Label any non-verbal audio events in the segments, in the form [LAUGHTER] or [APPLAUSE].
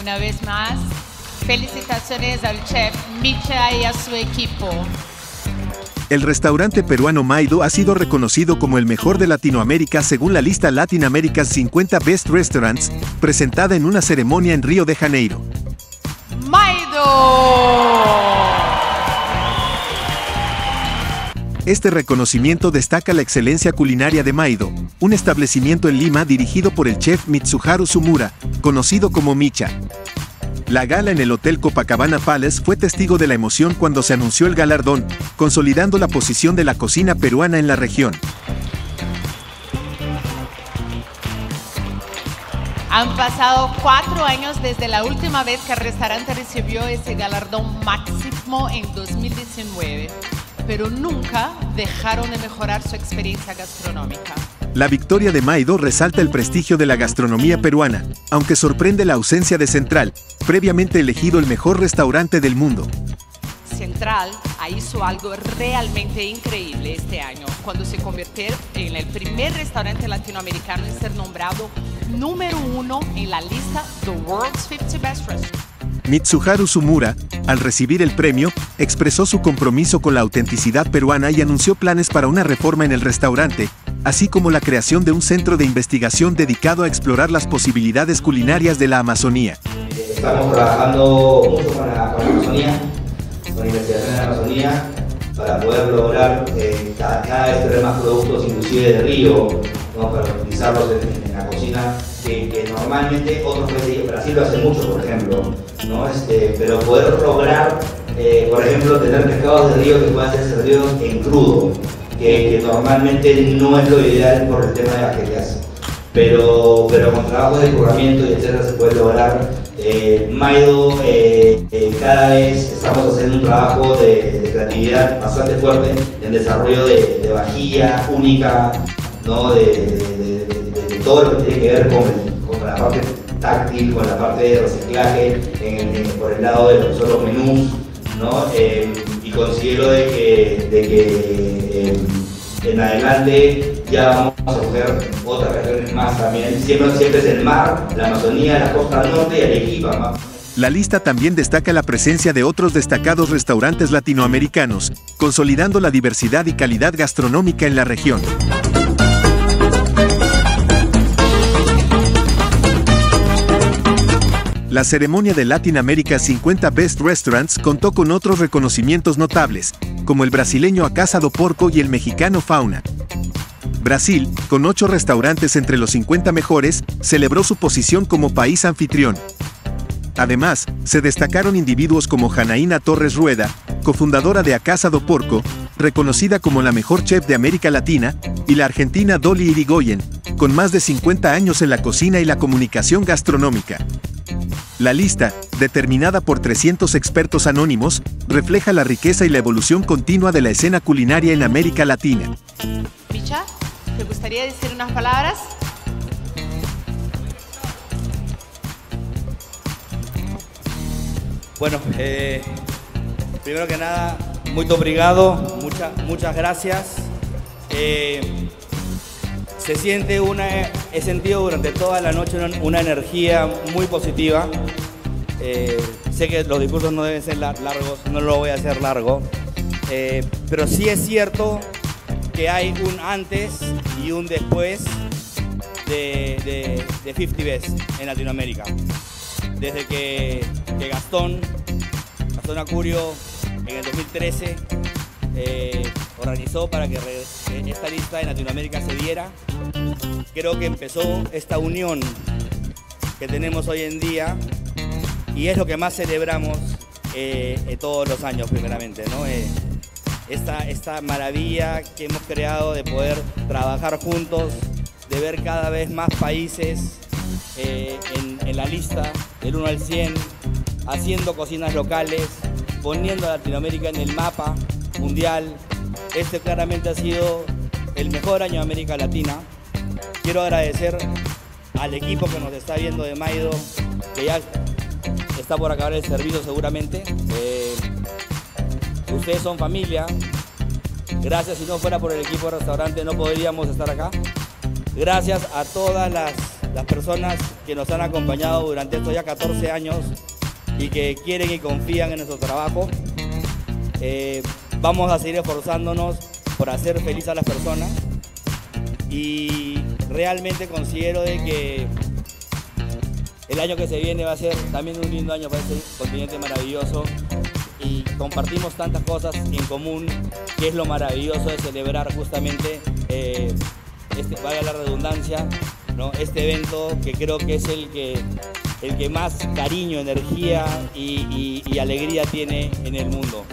Una vez más, felicitaciones al chef Micha y a su equipo. El restaurante peruano Maido ha sido reconocido como el mejor de Latinoamérica según la lista Latin America's 50 Best Restaurants, presentada en una ceremonia en Río de Janeiro. ¡Maido! Este reconocimiento destaca la excelencia culinaria de Maido, un establecimiento en Lima dirigido por el chef Mitsuharu Sumura, conocido como Micha. La gala en el Hotel Copacabana Palace fue testigo de la emoción cuando se anunció el galardón, consolidando la posición de la cocina peruana en la región. Han pasado cuatro años desde la última vez que el restaurante recibió ese galardón máximo en 2019, pero nunca dejaron de mejorar su experiencia gastronómica. La victoria de Maido resalta el prestigio de la gastronomía peruana, aunque sorprende la ausencia de Central, previamente elegido el mejor restaurante del mundo. Central hizo algo realmente increíble este año, cuando se convirtió en el primer restaurante latinoamericano en ser nombrado número uno en la lista The World's 50 Best Restaurants. Mitsuharu Sumura, al recibir el premio, expresó su compromiso con la autenticidad peruana y anunció planes para una reforma en el restaurante, así como la creación de un centro de investigación dedicado a explorar las posibilidades culinarias de la Amazonía. Estamos trabajando mucho con la, con la Amazonía, con investigación en la Amazonía, para poder lograr eh, cada, cada, vez más productos, inclusive de río, ¿no? para utilizarlos en la cocina, que, normalmente otros países, Brasil lo hace mucho, por ejemplo, ¿no? este, pero poder lograr, eh, por ejemplo, tener pescados de río que puedan ser servidos en crudo, que, que, normalmente no es lo ideal por el tema de bacterias. Pero, pero con trabajos de curramiento y etcétera se puede lograr. Eh, Maido, eh, eh, cada vez estamos haciendo un trabajo de, creatividad bastante fuerte en desarrollo de, de vajilla única, ¿no? de, de, todo lo que tiene que ver con, con, la parte táctil, con la parte de reciclaje, en, en, por el lado de son los menús. ¿no? y considero de que, de que en adelante ya vamos a coger otras regiones más también. Siempre, siempre es el mar, la Amazonía, la costa norte y Arequipa. Más. La lista también destaca la presencia de otros destacados restaurantes latinoamericanos, consolidando la diversidad y calidad gastronómica en la región. La ceremonia de Latin America 50 Best Restaurants contó con otros reconocimientos notables, como el brasileño Acasa do Porco y el mexicano Fauna. Brasil, con ocho restaurantes entre los 50 mejores, celebró su posición como país anfitrión. Además, se destacaron individuos como Janaína Torres Rueda, cofundadora de Acasa do Porco, reconocida como la mejor chef de América Latina, y la argentina Dolly Irigoyen, con más de 50 años en la cocina y la comunicación gastronómica. La lista, determinada por 300 expertos anónimos, refleja la riqueza y la evolución continua de la escena culinaria en América Latina. Micha, ¿te gustaría decir unas palabras? Bueno, eh, primero que nada, muy obrigado, muchas, muchas gracias. Eh, se siente una, he sentido durante toda la noche una, energía muy positiva. Eh, sé que los discursos no deben ser largos, no lo voy a hacer largo, eh, pero sí es cierto que hay un antes y un después de, de, de 50 Best en Latinoamérica. Desde que, que Gastón, Gastón Acurio, en el 2013, eh, organizó para que esta lista en Latinoamérica se diera. Creo que empezó esta unión que tenemos hoy en día y es lo que más celebramos eh, todos los años primeramente. ¿no? Eh, esta, esta maravilla que hemos creado de poder trabajar juntos, de ver cada vez más países eh, en, en la lista del 1 al 100, haciendo cocinas locales, poniendo a Latinoamérica en el mapa mundial. Este claramente ha sido el mejor año de América Latina. Quiero agradecer al equipo que nos está viendo de Maido, que ya está por acabar el servicio seguramente. Eh, ustedes son familia. Gracias, si no fuera por el equipo de restaurante no podríamos estar acá. Gracias a todas las personas que nos han acompañado durante estos ya 14 años y que quieren y confían en nuestro trabajo. Eh, vamos a seguir esforzándonos por hacer feliz a las personas y realmente considero de que el año que se viene va a ser también un lindo año para este continente maravilloso y compartimos tantas cosas en común, que es lo maravilloso de celebrar justamente, eh, este, vaya la redundancia, ¿no? este evento que creo que es el que, el que más cariño, energía y, alegría tiene en el mundo.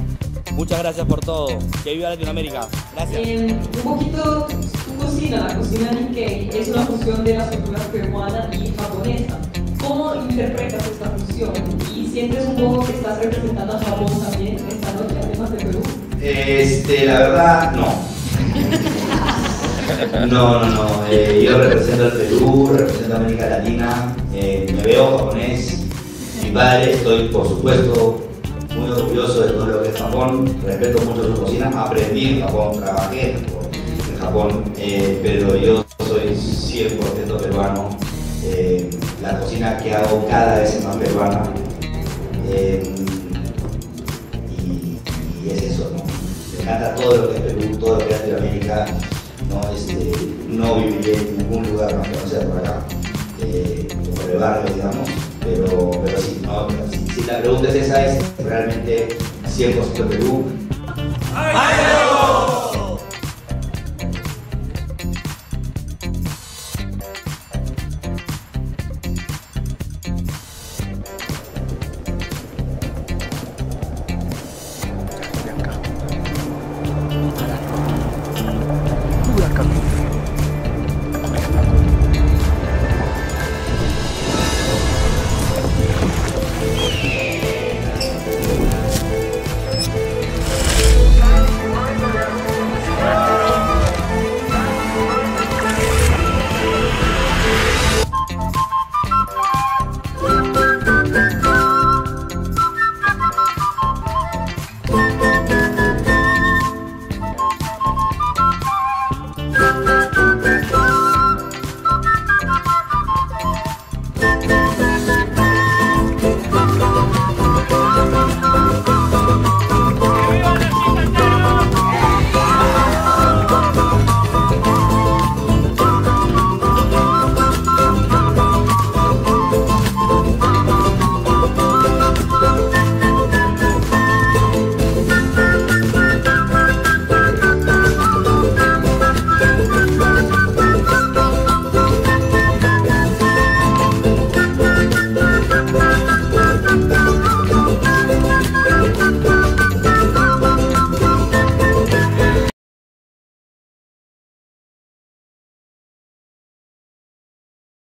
Muchas gracias por todo. Que viva Latinoamérica. Gracias. Eh, un poquito tu cocina, la cocina Nikkei, es una fusión de las culturas peruana y japonesa. ¿Cómo interpretas esta fusión? ¿Y sientes un poco que estás representando a Japón también esta noche, además de Perú? Este, la verdad, no. [LAUGHS] No, no, no. Eh, yo represento al Perú, represento a América Latina, eh, me veo japonés. Mi padre, estoy por supuesto muy orgulloso de todo lo que Respeto mucho su cocina, aprendí en Japón, trabajé en Japón, eh, pero yo soy 100% peruano eh, la cocina que hago cada vez es más peruana. Eh, y, es eso, ¿no? Me encanta todo lo que es Perú, todo lo que es Latinoamérica. No, este, no viviré en ningún lugar más que no sea por acá, eh, por el barrio, digamos. Pero, pero sí, no, si, la pregunta es esa, es realmente 100% Perú. ¡Ay,